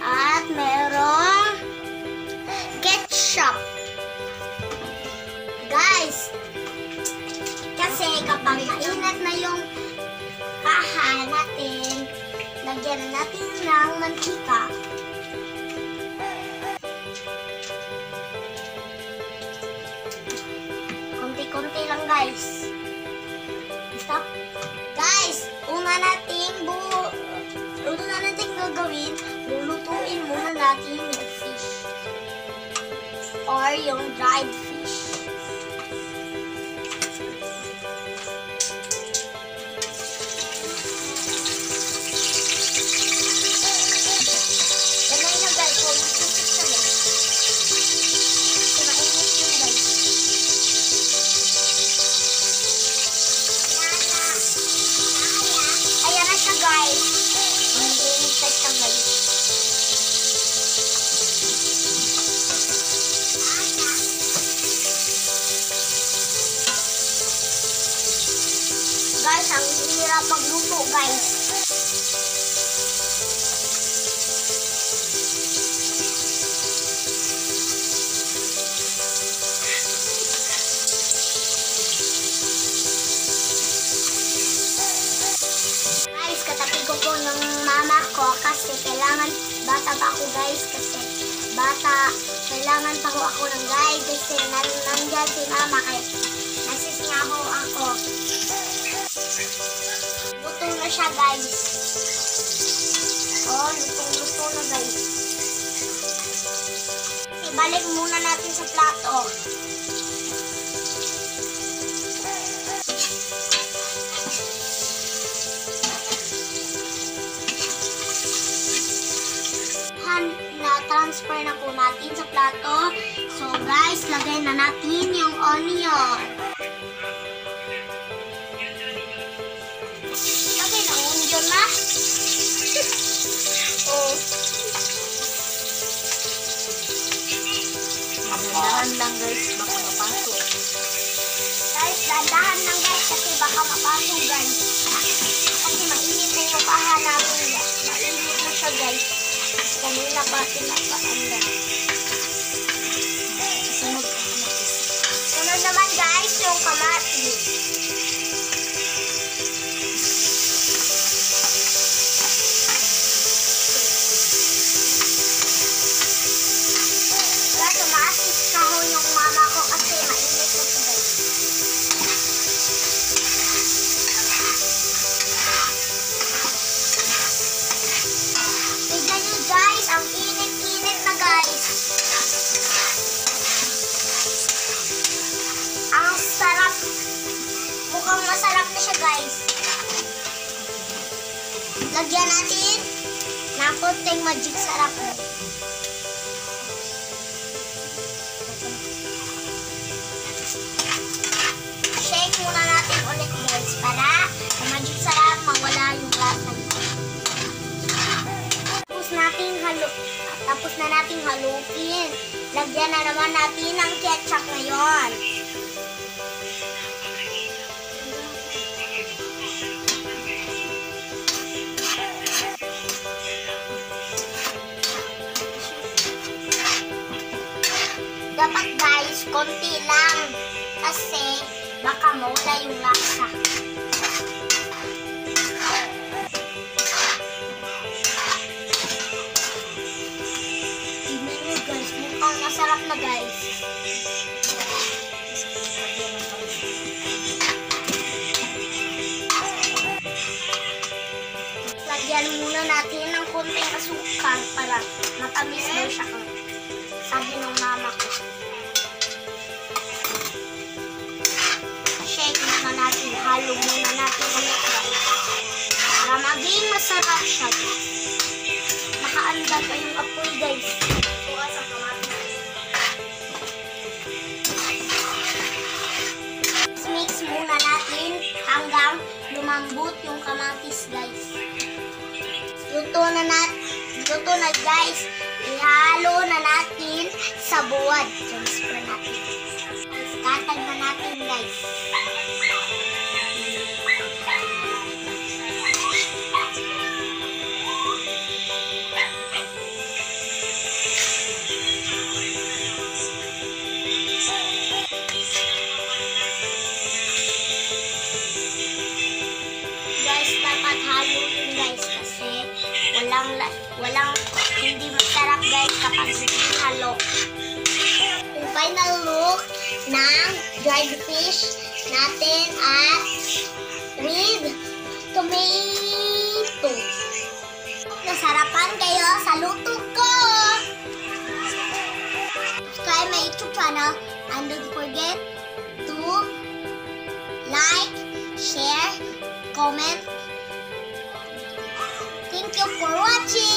At merong ketchup. Guys, kasi kapag mainat na yung kaha natin, lagyan na natin ng mantika. Konti-konti lang guys. Stop. Guys, una nating bu una nating gagawin, lulutuin muna natin yung fish. Or yung dried fish. Guys, ang hirap magluto guys. Guys, katabi ko po ng mama ko kasi kailangan, bata pa ako guys kasi bata, kailangan pa ko ako ng guide kasi nan nandyan si mama kaya nasisingaho ako. Luto na siya guys. Oh, lutong-luto na guys. Ibalik muna natin sa plato. Na-transfer na po natin sa plato. So guys, lagay na natin yung onion. Oh. Dahan lang guys, baka mapasok. Guys, dandahan lang guys kasi baka mapasok guys. Kasi mainit na yung paha namin guys. Mainit na siya guys. Kanina pa pinapaanda. Sunod naman guys yung kamatis. Mukhang masarap na siya guys. Lagyan natin ng konting magic sarap. Shake muna natin ulit guys para sa magic sarap mawala yung lasa. Tapos nating halo tapos na nating halukin. Lagyan na naman natin ng ketchup ngayon. Dapat guys, konti lang. Kasi baka mawala yung lasa. Tignan nyo guys, mukhang masarap na guys. Lagyan muna natin ng konting asukal para matamis daw siya. Sabi ng mama ko. Natin, muna natin guys. Para maging masarap siya. Nakaanda pa yung apoy guys. Bukas ang kamatis. Mix muna natin hanggang lumambot yung kamatis guys. Luto na nat luto na guys. Ihalo na natin sa buwad. Transfer natin. Tatag na natin guys. Walang, hindi masarap guys kapag halo. Yung final look ng dried fish natin at with tomato. Nasarapan kayo sa luto ko! Subscribe my YouTube channel and don't forget to like, share, comment. Thank you for watching!